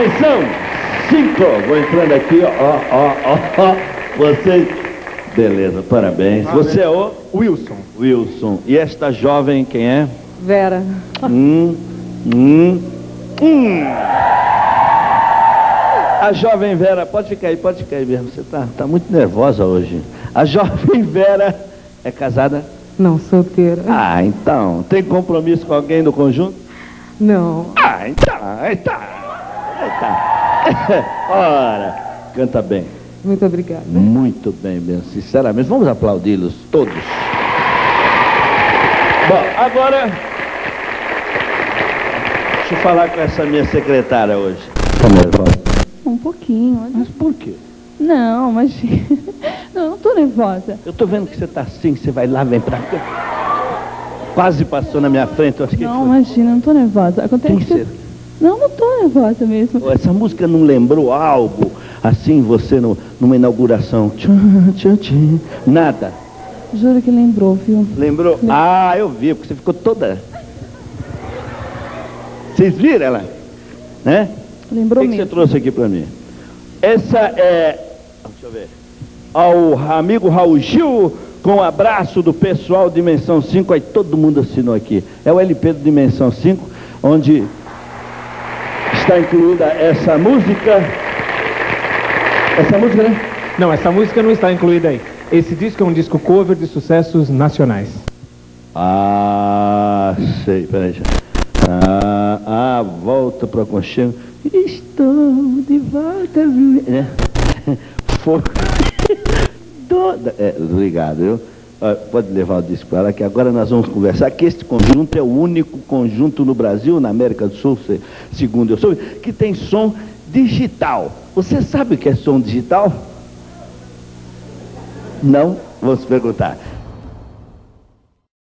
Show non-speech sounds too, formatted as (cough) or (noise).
Dimensão 5. Vou entrando aqui, ó, ó, ó, ó. Você. Beleza, parabéns. Você é o Wilson. Wilson. E esta jovem, quem é? Vera. Hum, hum, hum. A jovem Vera, pode ficar aí, pode ficar aí mesmo. Você tá, tá muito nervosa hoje. A jovem Vera é casada? Não, solteira. Ah, então. Tem compromisso com alguém do conjunto? Não. Ah, então. Aí tá. Tá. Ora, canta bem. Muito obrigada. Muito bem, bem, sinceramente. Vamos aplaudi-los todos. Bom, agora. Deixa eu falar com essa minha secretária hoje. Tá nervosa? Um pouquinho. olha. Mas por quê? Não, mas. (laughs) Não, eu não tô nervosa. Eu tô vendo que você tá assim, você vai lá, vem pra cá. Quase passou na minha frente, eu acho que Não, foi. imagina, não tô nervosa. Acontece Tem que. Não, não tô nervosa mesmo. Essa música não lembrou algo assim, você no- numa inauguração? Nada. Juro que lembrou, viu? Lembrou? Ah, eu vi, porque você ficou toda. Vocês viram ela? Né? O Lembrou que, que você mesmo. trouxe aqui pra mim? Essa é. Deixa eu ver. Ao amigo Raul Gil, com um abraço do pessoal Dimensão 5, aí todo mundo assinou aqui. É o LP do Dimensão 5, onde está incluída essa música. Essa música, né? Não, essa música não está incluída aí. Esse disco é um disco cover de sucessos nacionais. Ah, sei, peraí. já. Ah, ah, volta pro aconchego. Estou de volta, viu? (laughs) Né? Foi. (laughs) Toda... É, obrigado, viu? Ah, Pode levar o disco para lá, que agora nós vamos conversar, que este conjunto é o único conjunto no Brasil, na América do Sul, se- segundo eu soube, que tem som digital. Você sabe o que é som digital? Não? Se perguntar.